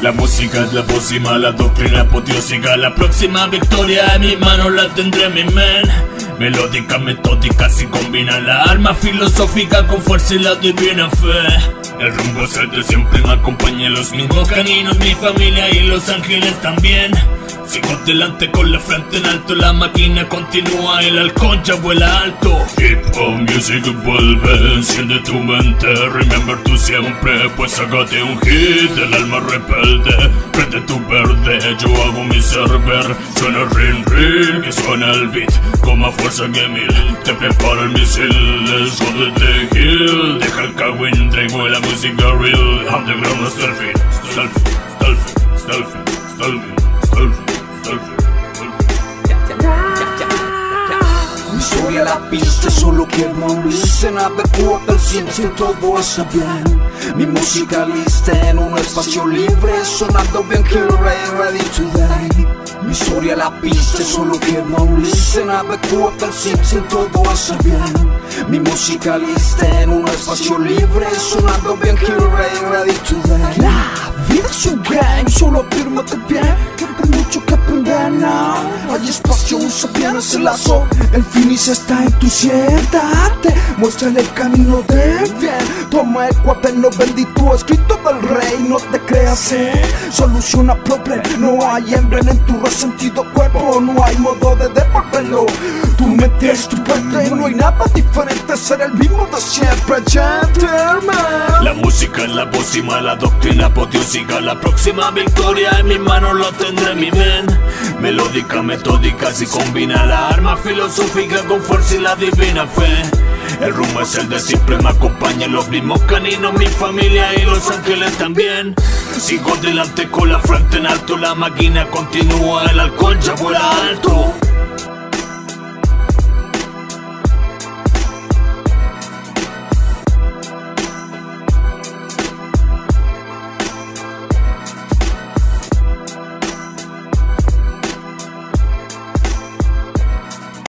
La música es la pócima, la doctrina apoteósica La próxima victoria en mi mano la tendré en mi men. Melódica, metódica, si combina la arma filosófica con fuerza y la divina fe. El rumbo es el siempre, me acompañan los mismos caninos, mi familia y los ángeles también Sigo adelante con la frente en alto, la máquina continúa, el halcón ya vuela alto. Hip hop music vuelve, enciende tu mente, remember tú siempre, pues sácate un hit, el alma rebelde, prende tu verde, yo hago mi server, suena ring ring, que suena el beat, con más fuerza que mil, te prepara el misil, jódete hill, deja el cagüín, traigo la música real, underground hasta el fin, hasta el el el historia la pista, solo quiero morirse Navego al ciencia, todo está bien. Mi música lista en un espacio libre Sonando bien que ready today Mi historia la pista, solo quiero morirse Navego al ciencia, todo está bien. Mi música lista en un espacio libre Sonando bien que ready today La vida Espacio, usa bien ese lazo El finish está en tu siéntate. Muéstrale el camino de bien Toma el cuaderno bendito escrito del rey. No te creas, eh Soluciona problem. No hay hambre en tu resentido cuerpo. No hay modo de devolverlo. Tu mente es tu puente No hay nada diferente. Ser el mismo de siempre Gentleman. La música es la pócima, la doctrina. Apoteósica La próxima victoria. En mi mano lo tendré mi men Melódica, metódica, si combina la arma filosófica con fuerza y la divina fe el rumbo es el de siempre, me acompañan los mismos caninos, mi familia y los ángeles también. Sigo delante con la frente en alto, la máquina continúa, el alcohol ya vuela alto.